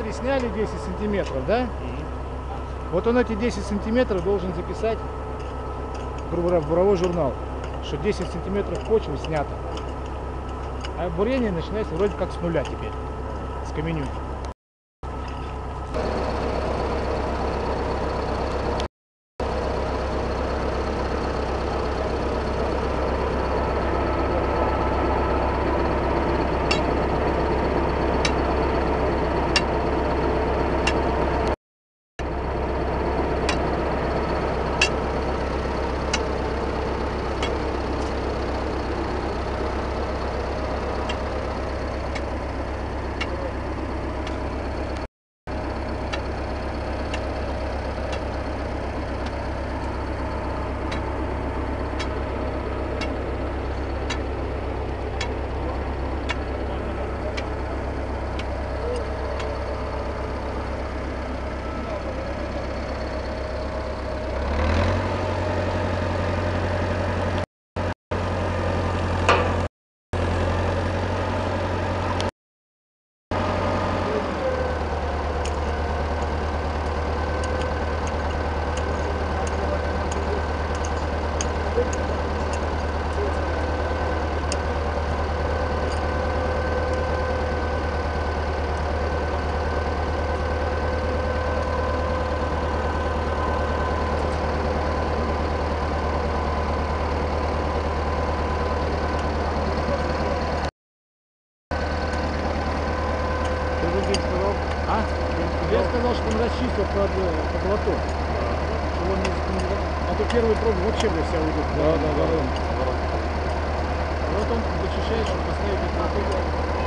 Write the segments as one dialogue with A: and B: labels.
A: смотри, сняли 10 сантиметров, да? Вот он эти 10 сантиметров должен записать в буровой журнал, что 10 сантиметров почвы снято. А бурение начинается вроде как с нуля теперь, с каменюки. Здесь сказал, а? Я сказал, что он расчистил под, под лото. Он не, а то первый пробы вообще для себя уйдут. Да, да, да. Вот он вычищает, чтобы поставить это лото.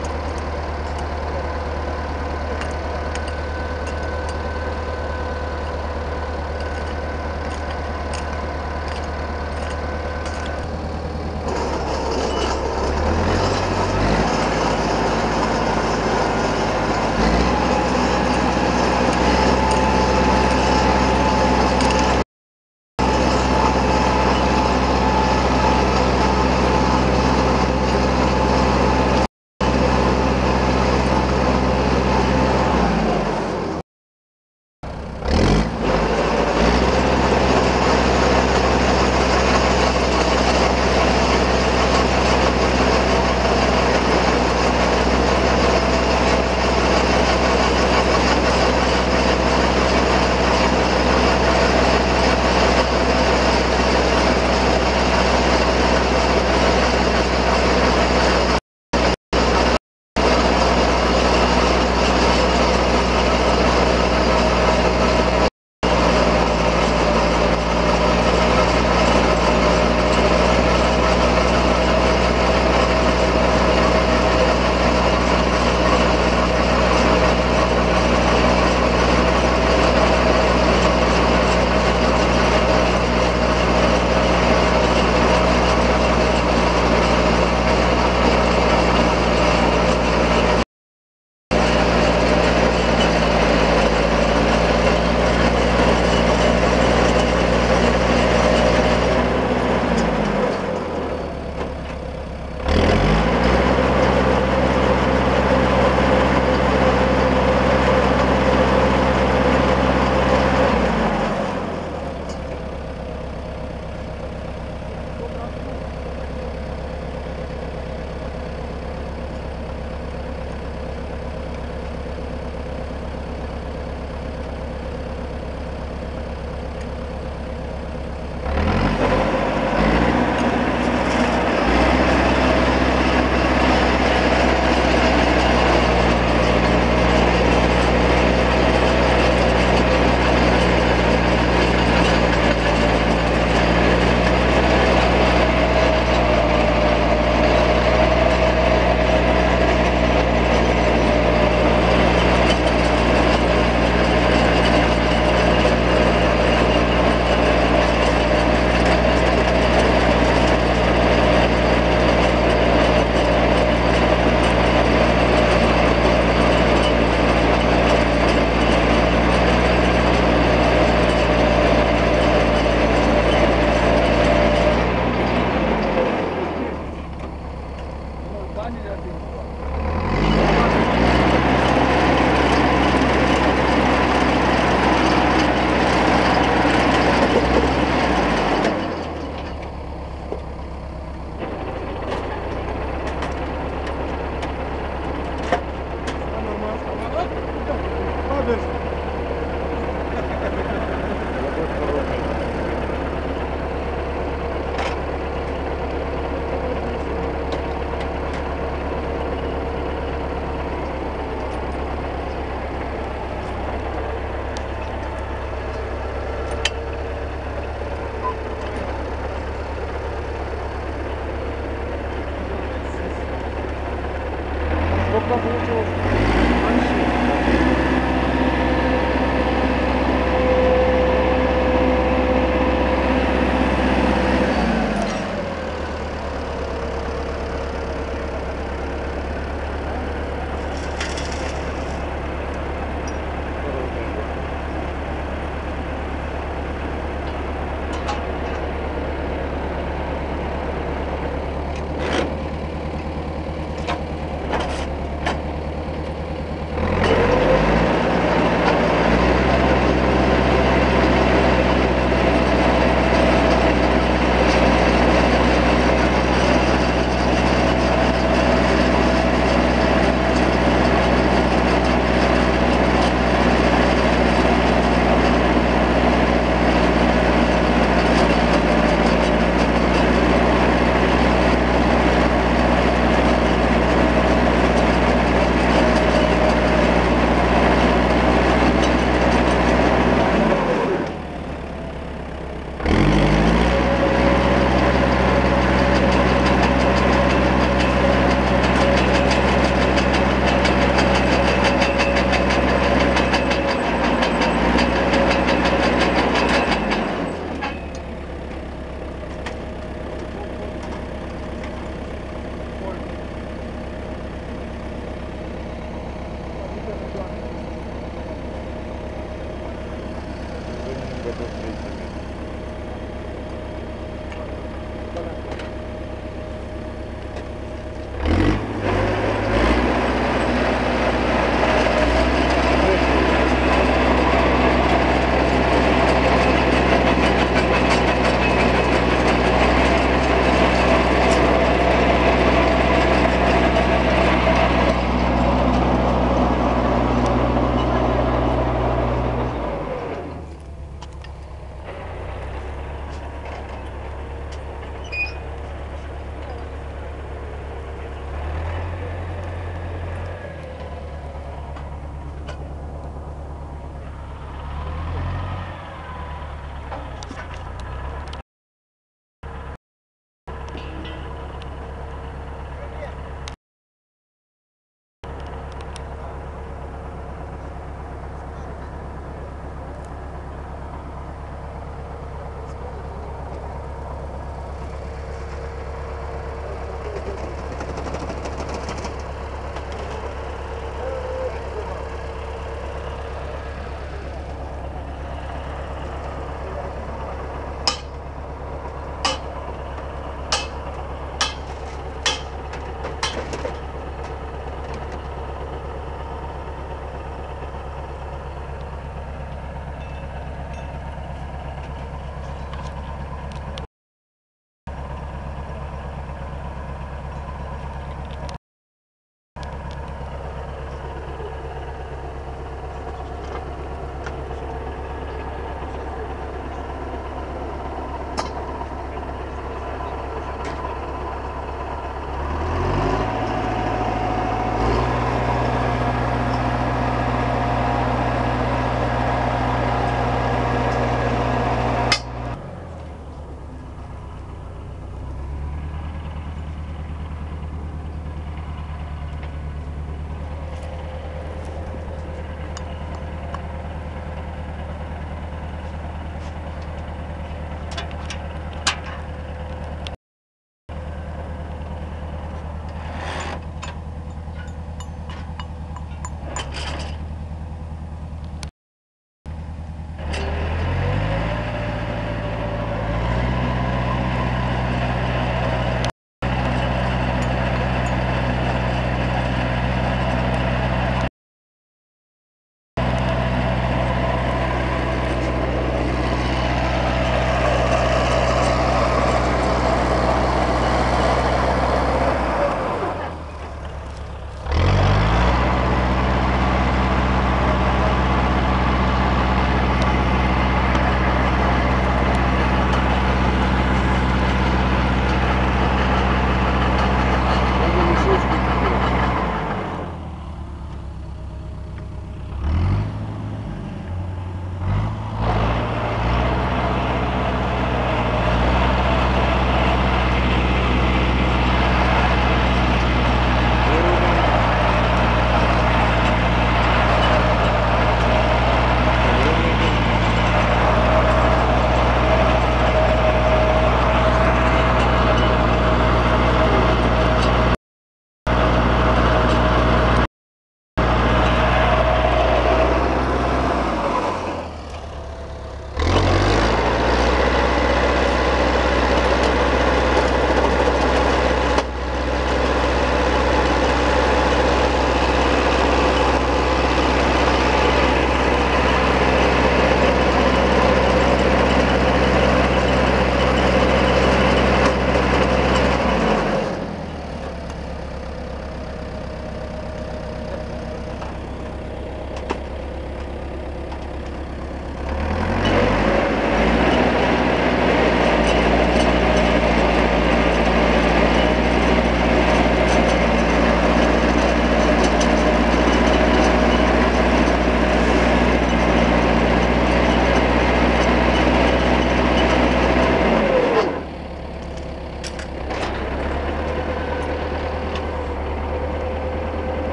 B: Готов 30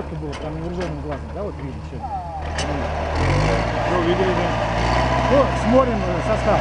A: Четко было, там невооруженным глазом, да, вот видно все. Все увидели, да? Ну, смотрим э, состав.